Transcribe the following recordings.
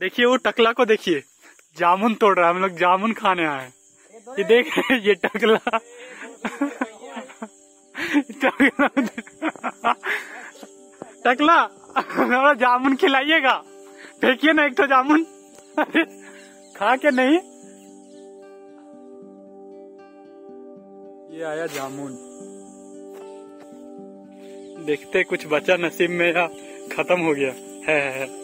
देखिए वो टकला को देखिए। जामुन तोड़ रहा है हम लोग जामुन खाने आए हैं। ये देख रहे ये टकला। टकला। हमारा जामुन खिलाइएगा। फेंकिए ना एक तो जामुन। खा के नहीं। ये आया जामुन। देखते कुछ बचा नसीब में या खत्म हो गया। है, है, है।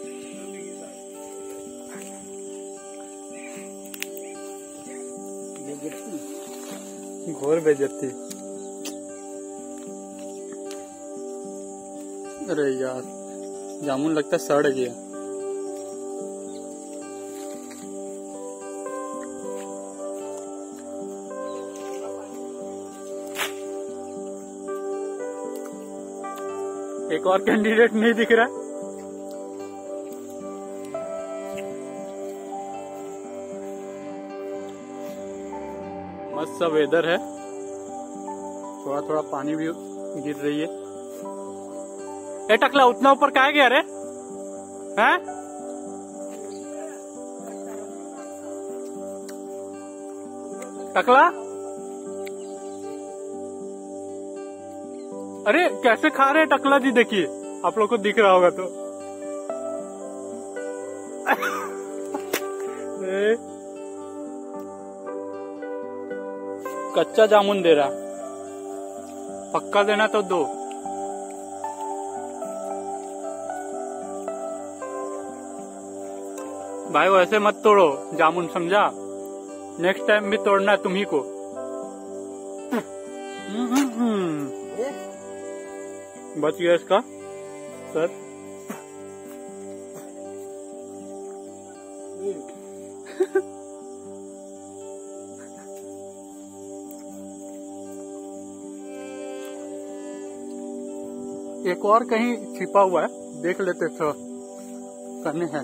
घोर बेजती अरे यार जामुन लगता सड़ गया। एक और कैंडिडेट नहीं दिख रहा। मस्त सा वेदर है। थोड़ा थोड़ा पानी भी गिर रही है। ए, टकला, उतना ऊपर कहा गया रे? हैं? टकला? अरे, कैसे खा रहे हैं टकला जी? देखिए, आप लोग को दिख रहा होगा तो। कच्चा जामुन दे रहा। पक्का देना तो दो। भाई वैसे मत तोड़ो जामुन समझा? नेक्स्ट टाइम भी तोड़ना है तुम्ही को। बच गया इसका सर। एक और कहीं छिपा हुआ है, देख लेते तो करने हैं,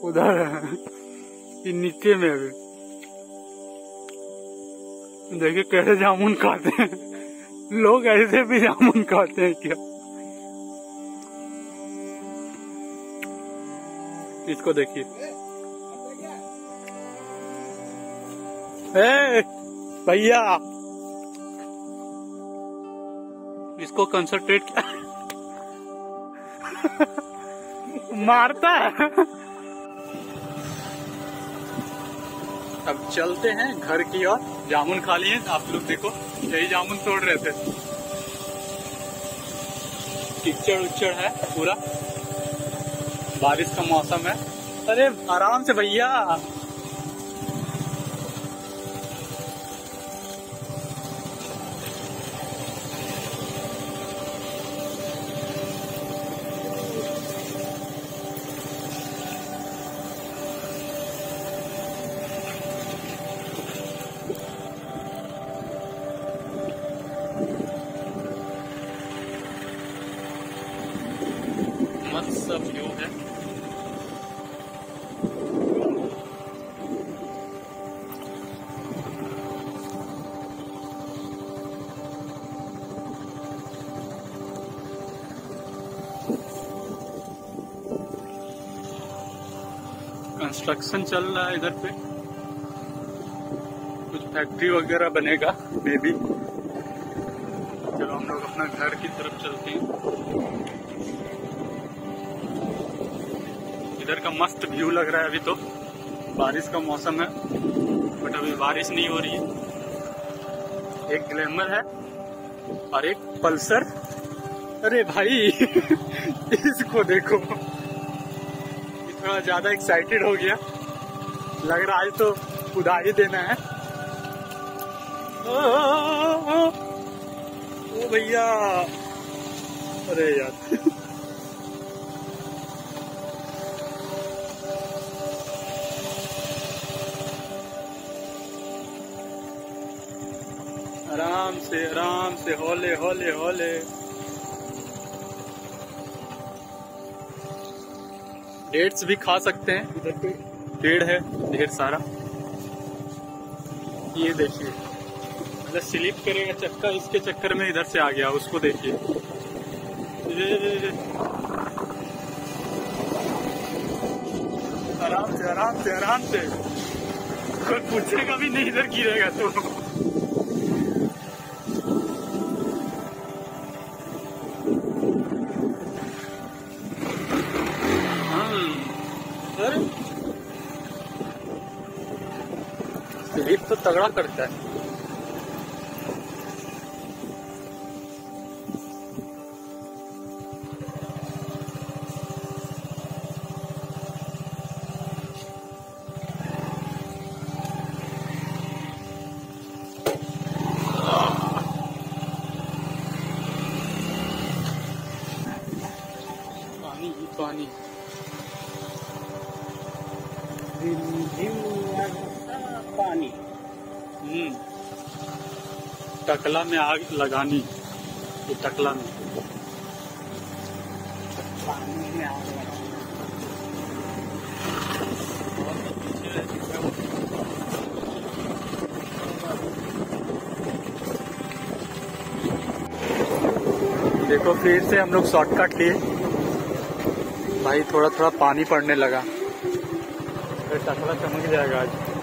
उधर है। नीचे में अभी। देखिए कैसे जामुन खाते हैं। लोग ऐसे भी जामुन खाते हैं क्या? इसको देखिए। भैया! इसको कंसंट्रेट क्या। मारता है। अब चलते हैं घर की ओर। जामुन खा लिए आप लोग देखो, यही जामुन तोड़ रहे थे। कीचड़ उच्चड़ है पूरा। बारिश का मौसम है। अरे, आराम से भैया। कंस्ट्रक्शन चल रहा है इधर पे। कुछ फैक्ट्री वगैरह बनेगा मे बी चलो, हम लोग अपना घर की तरफ़ चलते हैं। इधर का मस्त व्यू लग रहा है अभी तो। बारिश का मौसम है बट अभी बारिश नहीं हो रही है। एक ग्लैमर है, और एक पल्सर अरे भाई, इसको देखो। थोड़ा ज़्यादा एक्साइटेड हो गया लग रहा है आज तो कुदा ही देना है ओ भैया अरे यार आराम से आराम से होले होले होले डेट्स भी खा सकते हैं। इधर पे। पेड़ है ढेर सारा। ये देखिए। मतलब स्लिप करेगा चक्का इसके चक्कर में इधर से आ गया उसको देखिए। आराम से आराम से आराम से। कोई पूछेगा भी नहीं इधर गिरेगा तो। स्लिप तो तगड़ा करता है। टकला में आग लगानी, ये टकला में। देखो, फिर से हम लोग शॉर्टकट लिए। भाई थोड़ा थोड़ा पानी पड़ने लगा। फिर टकला चमक जाएगा आज।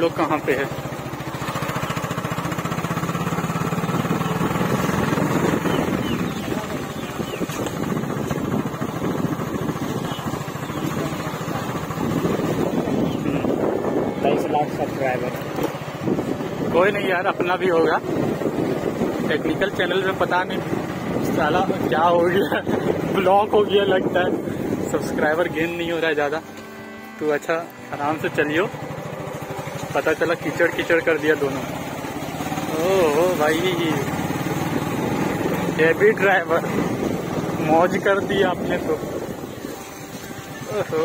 लोग कहाँ पे है? सब्सक्राइबर कोई नहीं यार अपना भी होगा। टेक्निकल चैनल में पता नहीं साला क्या हो गया ब्लॉक हो गया लगता है। सब्सक्राइबर गेन नहीं हो रहा है ज़्यादा। तो अच्छा आराम से चलियो। पता चला कीचड़ कीचड़ कर दिया दोनों। ओहो भाई। हैवी ड्राइवर मौज कर दी आपने तो। ओहो।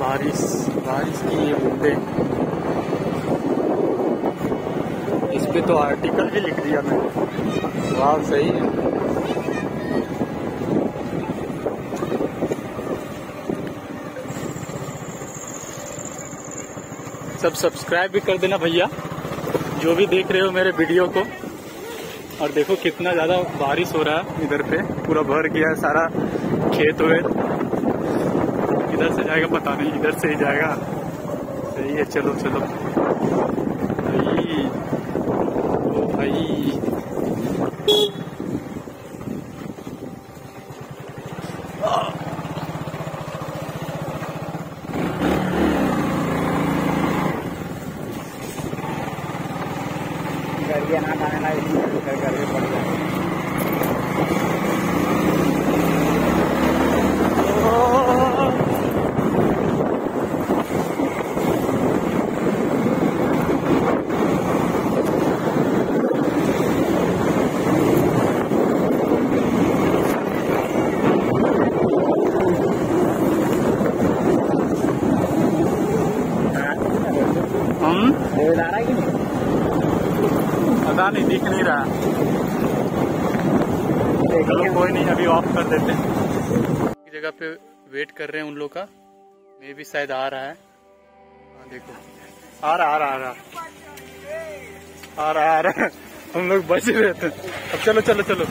बारिश बारिश की ये बूंदे। इस पे तो आर्टिकल भी लिख दिया मैंने। वाह, सही है। सब सब्सक्राइब भी कर देना भैया, जो भी देख रहे हो मेरे वीडियो को। और देखो कितना ज़्यादा बारिश हो रहा है इधर पे, पूरा भर गया है सारा खेत हुए इधर से जाएगा, पता नहीं, इधर से ही जाएगा। सही है, चलो चलो। भाई भाई। गरिया ना खाने ना फिर करके पड़ जाए हम डेविड आ रहा है कि नहीं पता नहीं दिख नहीं रहा चलो कोई नहीं अभी ऑफ़ कर देते हैं एक जगह पे वेट कर रहे हैं उन लोग का मे भी शायद आ रहा है। हाँ देखो। आ रहा आ रहा आ रहा। आ रहा आ रहा। हम लोग बच रहे थे। अब चलो चलो चलो।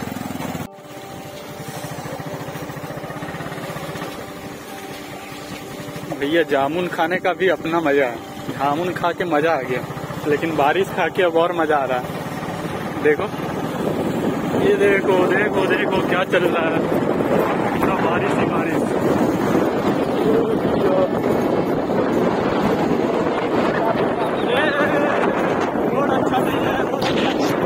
भैया, जामुन खाने का भी अपना मज़ा है। जामुन खा के मज़ा आ गया। लेकिन बारिश खा के अब और मज़ा आ रहा है। देखो। ये देखो देखो देखो क्या चल रहा है। बारिश ही बारिश। coming out.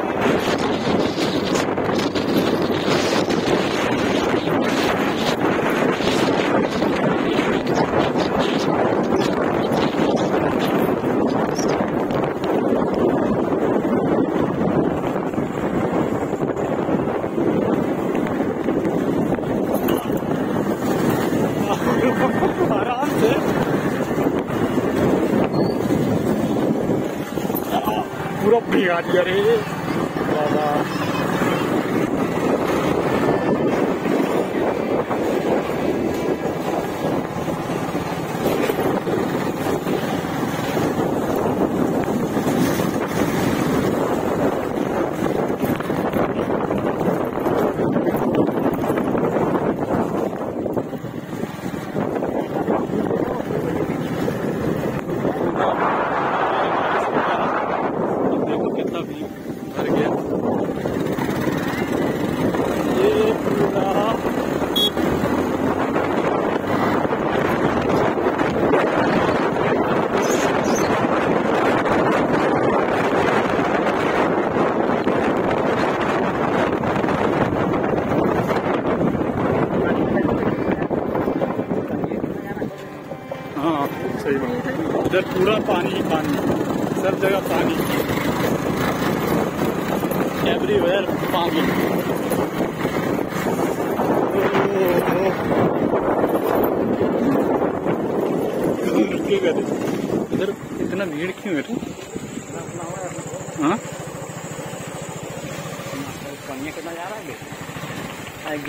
पूरा भिगा दिया रे बाबा इधर पूरा पानी ही पानी। सब जगह पानी। एवरीवेयर पानी। इधर इतना भीड़ क्यों है हाँ? कितना जा रहा है?